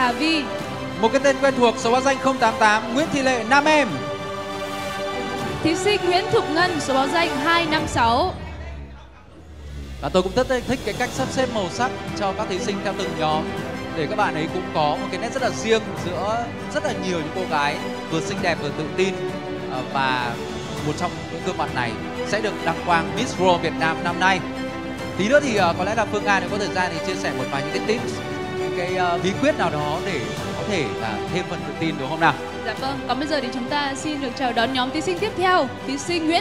Hà Vi. Một cái tên quen thuộc số báo danh 088 Nguyễn Thị Lệ Nam Em. Thí sinh Nguyễn Thục Ngân số báo danh 256. Và tôi cũng rất thích cái cách sắp xếp màu sắc cho các thí sinh theo từng nhóm để các bạn ấy cũng có một cái nét rất là riêng giữa rất là nhiều những cô gái vừa xinh đẹp vừa tự tin Ờ, và một trong những gương mặt này sẽ được đăng quang Miss World Việt Nam năm nay. Tí nữa thì ờ, có lẽ là Phương Nga nếu có thời gian thì chia sẻ một vài những cái tips, cái ờ, bí quyết nào đó để có thể là thêm phần tự tin đúng không nào? Dạ vâng, còn bây giờ thì chúng ta xin được chào đón nhóm thí sinh tiếp theo, thí sinh Nguyễn